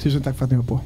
Tusen takk for at ni var.